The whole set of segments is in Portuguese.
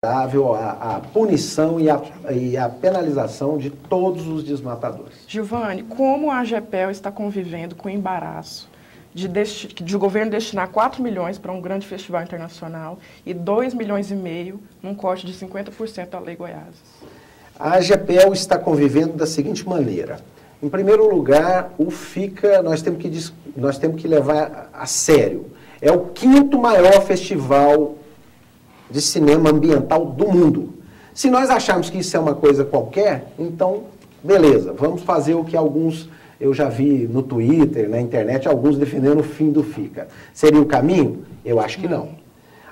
a, a punição e a, e a, penalização de todos os desmatadores. Giovanni, como a AGEPEL está convivendo com o embaraço de, de o governo destinar 4 milhões para um grande festival internacional e 2 milhões e meio num corte de 50% da Lei Goiás? A AGEPEL está convivendo da seguinte maneira. Em primeiro lugar, o FICA nós temos que, nós temos que levar a sério. É o quinto maior festival de cinema ambiental do mundo. Se nós acharmos que isso é uma coisa qualquer, então, beleza, vamos fazer o que alguns, eu já vi no Twitter, na internet, alguns defendendo o fim do FICA. Seria o caminho? Eu acho que não.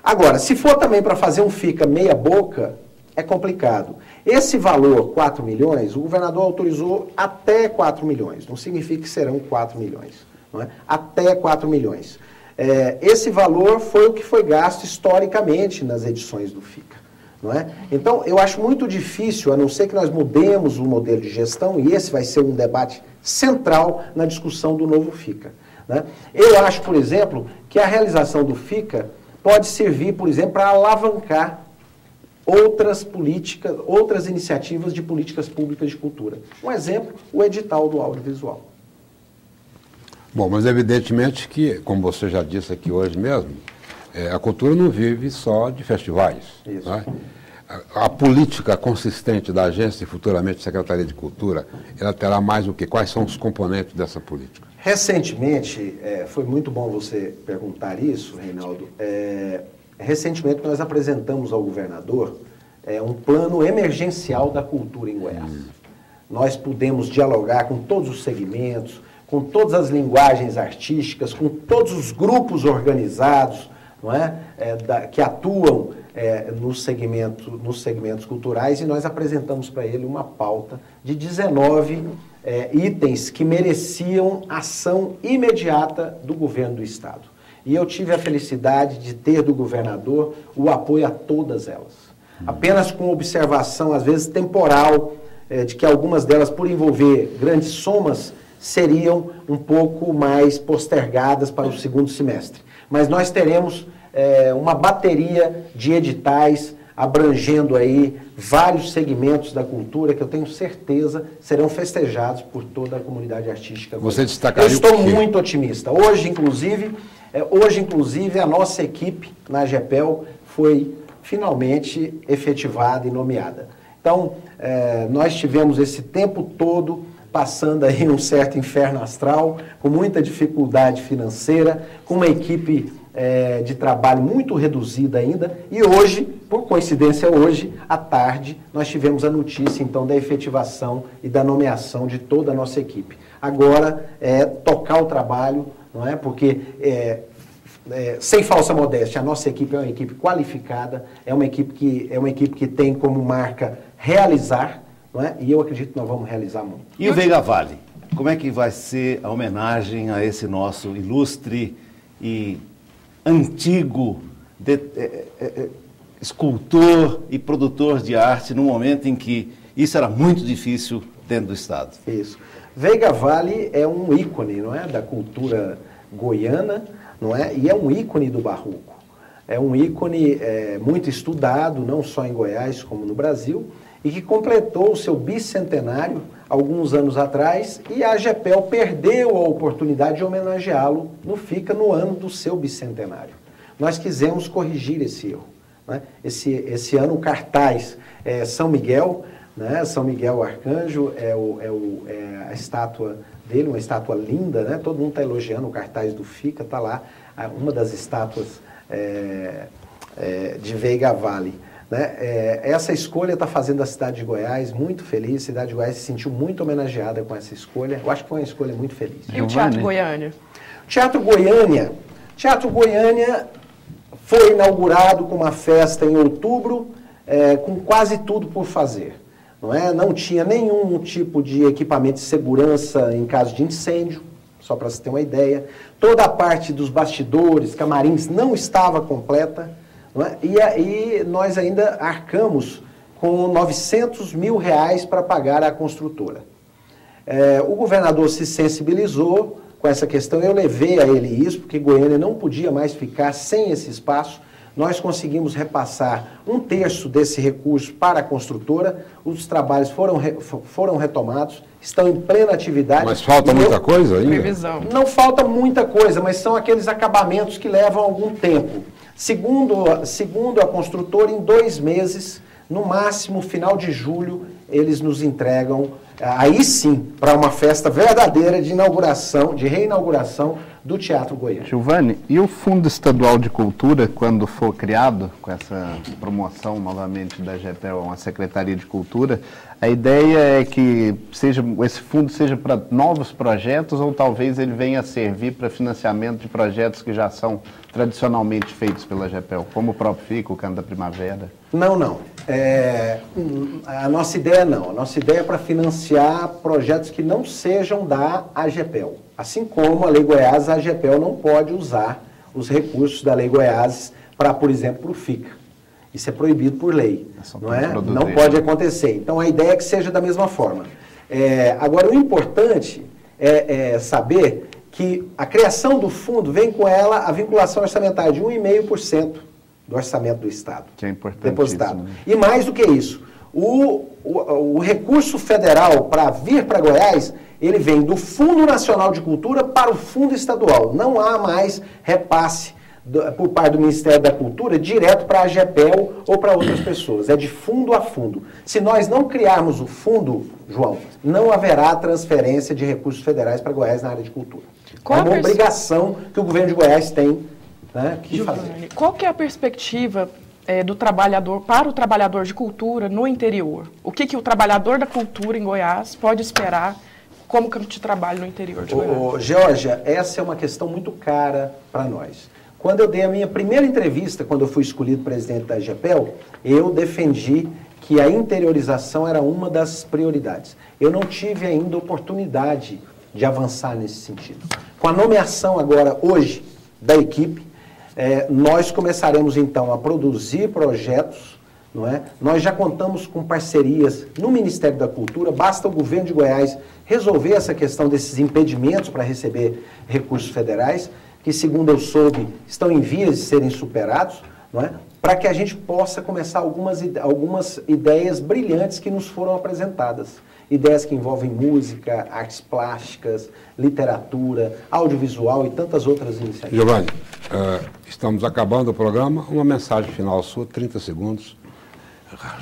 Agora, se for também para fazer um FICA meia boca, é complicado. Esse valor, 4 milhões, o governador autorizou até 4 milhões. Não significa que serão 4 milhões. Não é? Até 4 milhões. É, esse valor foi o que foi gasto historicamente nas edições do FICA. Não é? Então, eu acho muito difícil, a não ser que nós mudemos o modelo de gestão, e esse vai ser um debate central na discussão do novo FICA. Né? Eu acho, por exemplo, que a realização do FICA pode servir, por exemplo, para alavancar outras políticas, outras iniciativas de políticas públicas de cultura. Um exemplo, o edital do audiovisual. Bom, mas evidentemente que, como você já disse aqui hoje mesmo, é, a cultura não vive só de festivais. Isso. Né? A, a, política consistente da agência e futuramente Secretaria de Cultura, ela terá mais o quê? Quais são os componentes dessa política? Recentemente, é, foi muito bom você perguntar isso, Reinaldo. É, recentemente nós apresentamos ao governador é, um plano emergencial da cultura em Goiás. Hum. Nós pudemos dialogar com todos os segmentos, com todas as linguagens artísticas, com todos os grupos organizados não é? é da, que atuam é, no segmento, nos segmentos culturais, e nós apresentamos para ele uma pauta de 19 é, itens que mereciam ação imediata do governo do Estado. E eu tive a felicidade de ter do governador o apoio a todas elas. Apenas com observação, às vezes temporal, é, de que algumas delas, por envolver grandes somas, seriam um pouco mais postergadas para o segundo semestre. Mas nós teremos é, uma bateria de editais abrangendo aí vários segmentos da cultura que eu tenho certeza serão festejados por toda a comunidade artística. Você destacaria Eu estou muito otimista. Hoje, inclusive, é, hoje, inclusive, a nossa equipe na GEPEL foi finalmente efetivada e nomeada. Então, é, nós tivemos esse tempo todo passando aí um certo inferno astral, com muita dificuldade financeira, com uma equipe é, de trabalho muito reduzida ainda. E hoje, por coincidência hoje, à tarde, nós tivemos a notícia então da efetivação e da nomeação de toda a nossa equipe. Agora é tocar o trabalho, não é? Porque é, é, sem falsa modéstia, a nossa equipe é uma equipe qualificada, é uma equipe que é uma equipe que tem como marca realizar não é? E eu acredito que nós vamos realizar muito. E o Veiga Vale? Como é que vai ser a homenagem a esse nosso ilustre e antigo de, é, é, escultor e produtor de arte no momento em que isso era muito difícil dentro do Estado? Isso. Veiga Vale é um ícone, não é, da cultura goiana, não é? E é um ícone do barroco. É um ícone é, muito estudado, não só em Goiás como no Brasil e que completou o seu bicentenário alguns anos atrás e a GEPEL perdeu a oportunidade de homenageá-lo no FICA no ano do seu bicentenário. Nós quisemos corrigir esse erro. Né? Esse, esse ano o cartaz é São Miguel, né? São Miguel Arcanjo é, o, é, o, é a estátua dele, uma estátua linda, né? todo mundo está elogiando o cartaz do FICA, está lá uma das estátuas é, é, de Veiga Vale. Né? É, essa escolha está fazendo a cidade de Goiás muito feliz. A cidade de Goiás se sentiu muito homenageada com essa escolha. Eu acho que foi uma escolha muito feliz. E o Teatro Goiânia? Teatro Goiânia. Teatro Goiânia foi inaugurado com uma festa em outubro, é, com quase tudo por fazer. Não, é? não tinha nenhum tipo de equipamento de segurança em caso de incêndio, só para você ter uma ideia. Toda a parte dos bastidores, camarins, não estava completa. É? E aí nós ainda arcamos com 900 mil reais para pagar à construtora. É, o governador se sensibilizou com essa questão, eu levei a ele isso, porque Goiânia não podia mais ficar sem esse espaço. nós conseguimos repassar um terço desse recurso para a construtora, os trabalhos foram, foram retomados, estão em plena atividade. Mas falta muita eu, coisa ainda? Previsão. Não falta muita coisa, mas são aqueles acabamentos que levam algum tempo. Segundo, segundo a construtora, em dois meses, no máximo final de julho, eles nos entregam, aí sim, para uma festa verdadeira de inauguração, de reinauguração do Teatro Goiano. Giovanni, e o Fundo Estadual de Cultura, quando for criado, com essa promoção novamente da GEPEL, uma Secretaria de Cultura, a ideia é que seja, esse fundo seja para novos projetos ou talvez ele venha a servir para financiamento de projetos que já são tradicionalmente feitos pela GEPEL, como o próprio FICO, o Canto da Primavera? Não, não. É, a nossa ideia não. A nossa ideia é para financiar projetos que não sejam da AGEPEL. Assim como a Lei Goiás, a AGEPEL não pode usar os recursos da Lei Goiás para, por exemplo, para o FICA. Isso é proibido por lei, é não é? Não pode acontecer. Então a ideia é que seja da mesma forma. É, agora o importante é, é, saber que a criação do fundo vem com ela a vinculação orçamentária de 1,5% do orçamento do Estado. Que é importante. Depositado. Né? E mais do que isso, o, o, o recurso federal para vir para Goiás ele vem do Fundo Nacional de Cultura para o Fundo Estadual. Não há mais repasse do, por parte do Ministério da Cultura direto para a GEPEL ou para outras pessoas. É de fundo a fundo. Se nós não criarmos o fundo, João, não haverá transferência de recursos federais para Goiás na área de cultura. Qual é uma obrigação que o governo de Goiás tem né, que fazer. Qual que é a perspectiva é, do trabalhador para o trabalhador de cultura no interior? O que, que o trabalhador da cultura em Goiás pode esperar como campo de trabalho no interior de Goiás? Ô, Georgia, essa é uma questão muito cara para nós. Quando eu dei a minha primeira entrevista, quando eu fui escolhido presidente da GEPEL, eu defendi que a interiorização era uma das prioridades. Eu não tive ainda oportunidade de avançar nesse sentido. Com a nomeação agora, hoje, da equipe, é, nós começaremos então a produzir projetos, não é? Nós já contamos com parcerias no Ministério da Cultura, basta o governo de Goiás resolver essa questão desses impedimentos para receber recursos federais, que segundo eu soube, estão em vias de serem superados, não é? Para que a gente possa começar algumas, algumas ideias brilhantes que nos foram apresentadas ideias que envolvem música, artes plásticas, literatura, audiovisual e tantas outras iniciativas. Giovanni, uh, estamos acabando o programa. Uma mensagem final sua, 30 segundos.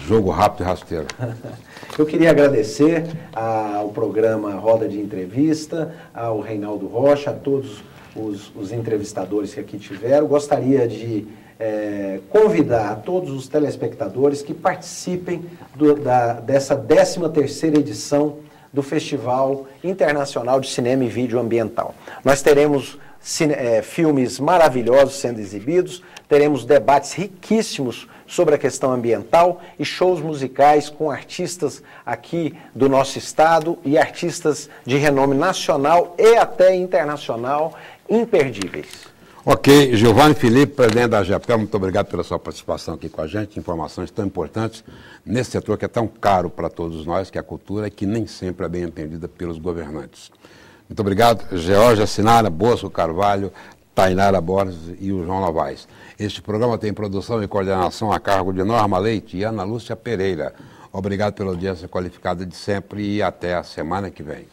Jogo rápido e rasteiro. Eu queria agradecer ao programa Roda de Entrevista, ao Reinaldo Rocha, a todos os, os entrevistadores que aqui tiveram. Gostaria de é, convidar todos os telespectadores que participem do, da, dessa 13ª edição do Festival Internacional de Cinema e Vídeo Ambiental. Nós teremos cine, é, filmes maravilhosos sendo exibidos, teremos debates riquíssimos sobre a questão ambiental e shows musicais com artistas aqui do nosso estado e artistas de renome nacional e até internacional imperdíveis. Ok, Giovanni Felipe, presidente da GEPEL, muito obrigado pela sua participação aqui com a gente, informações tão importantes nesse setor que é tão caro para todos nós, que é a cultura e que nem sempre é bem entendida pelos governantes. Muito obrigado, Georgia Sinara, Bosco Carvalho, Tainara Borges e o João Novaes. Este programa tem produção e coordenação a cargo de Norma Leite e Ana Lúcia Pereira. Obrigado pela audiência qualificada de sempre e até a semana que vem.